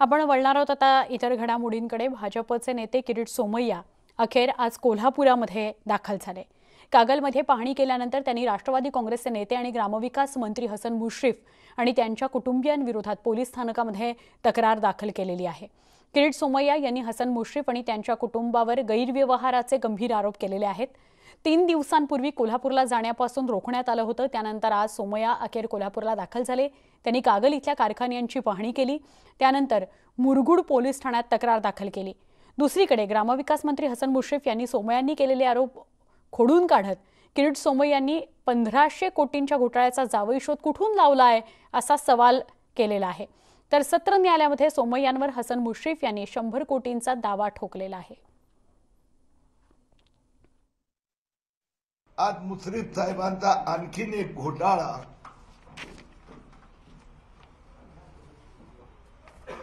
आपण वळणार आहोत आता इतर घडामोडींकडे. भाजपचे नेते किरीट सोमय्या अखेर आज कोल्हापुरामध्ये दाखल झाले. कागलमध्ये पाहणी केल्यानंतर त्यांनी राष्ट्रवादी काँग्रेसचे नेते आणि ग्रामविकास मंत्री हसन मुश्रीफ आणि त्यांच्या कुटुंबियांविरोधात पोलीस स्थानकामध्ये तक्रार दाखल केलेली आहे. किरीट सोमय्या यांनी हसन मुश्रीफ आणि त्यांच्या कुटुंबावर गैरव्यवहाराचे गंभीर आरोप केलेले आहेत. तीन दिवसांपूर्वी कोल्हापूरला जाण्यापासून रोखण्यात आलं होतं. त्यानंतर आज सोमया अखेर कोल्हापूरला दाखल झाले. त्यांनी कागल इथल्या कारखान्यांची पाहणी केली. त्यानंतर मुरगुड पोलीस ठाण्यात तक्रार दाखल केली. दुसरीकडे ग्रामविकास मंत्री हसन मुश्रीफ यांनी सोमयांनी केलेले आरोप खोडून काढत किरीट सोमय्यांनी पंधराशे कोटींच्या घोटाळ्याचा जावई शोध कुठून लावला आहे असा सवाल केलेला आहे. तर सत्र न्यायालयामध्ये सोमय्यांवर हसन मुश्रीफ यांनी शंभर कोटींचा दावा ठोकलेला आहे. आज मुश्रीफ साहेबांचा आणखीन एक घोटाळा.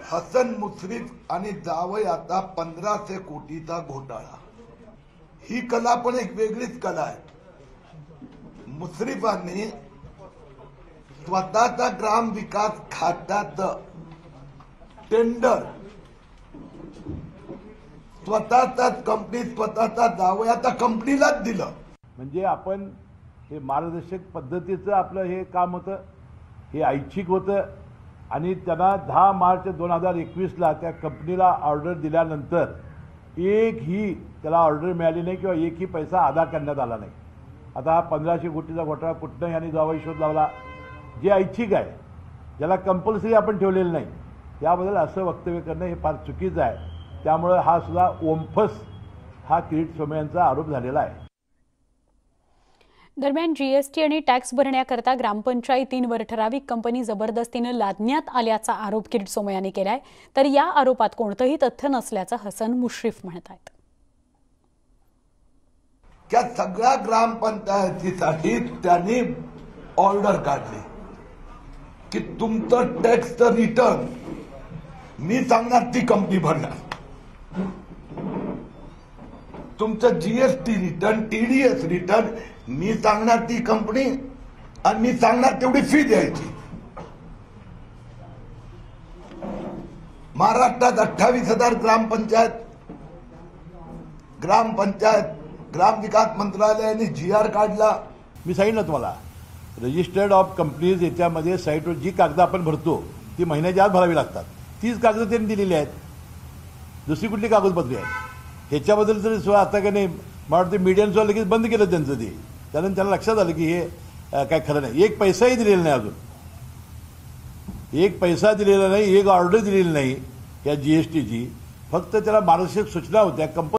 हसन मुश्रीफ आणि जावई आता पंधराशे कोटीचा घोटाळा. ही कला पण एक वेगळीच कला आहे. मुश्रीफांनी स्वतःचा ग्राम विकास खात्याचं टेंडर स्वतःचाच कंपनी स्वतःचा जावई आता कंपनीलाच दिलं. म्हणजे आपण हे मार्गदर्शक पद्धतीचं आपलं हे काम होतं हे ऐच्छिक होतं आणि त्यांना दहा मार्च दोन हजार एकवीसला त्या कंपनीला ऑर्डर दिल्यानंतर एकही त्याला ऑर्डर मिळाली नाही किंवा एकही पैसा अदा करण्यात आला नाही. आता हा पंधराशे कोटीचा घोटाळा कुठनं यांनी जावा शोध लावला. जे ऐच्छिक आहे ज्याला कंपल्सरी आपण ठेवलेलं नाही त्याबद्दल असं वक्तव्य करणं हे फार चुकीचं आहे. त्यामुळं हा सुद्धा ओम्फस हा किरीट सोमयांचा आरोप झालेला आहे. दरम्यान जीएसटी आणि टॅक्स भरण्याकरता ग्रामपंचायतींवर ठराविक कंपनी जबरदस्तीनं लादण्यात आल्याचा आरोप किरीट सोमय्यांनी केलाय. तर या आरोपात कोणतंही तथ्य नसल्याचं हसन मुश्रीफ म्हणत आहेत. त्या सगळ्या ग्रामपंचायतीसाठी त्यांनी ऑर्डर काढली. की तुमचं टॅक्सचं रिटर्न मी सांगणार ती कंपनी भरणार. तुमचं जीएसटी रिटर्न टीडीएस रिटर्न मी सांगणार ती कंपनी आणि मी सांगणार तेवढी फी द्यायची. महाराष्ट्रात अठ्ठावीस हजार ग्रामपंचायत ग्रामपंचायत ग्रामविकास मंत्रालयाने जी आर काढला. मी सांगितलं तुम्हाला रजिस्टर्ड ऑफ कंपनीज याच्यामध्ये साईटवर जी कागदं आपण भरतो ती महिन्याच्या आत भरावी लागतात. तीच कागदं त्यांनी दिलेली आहेत. दुसरी कुठली कागदपत्रे आहेत? ह्याच्याबद्दल जर आता का नाही मला वाटतं मीडियमचं लगेच बंद केलं त्यांचं ते. त्यानंतर त्याला लक्षात आलं की हे काय खरं नाही. एक पैसाही दिलेला नाही अजून. एक पैसा दिलेला नाही एक ऑर्डर दिलेली नाही या जी एस टीची फक्त त्याला मार्गदर्शक सूचना होत्या कंपनी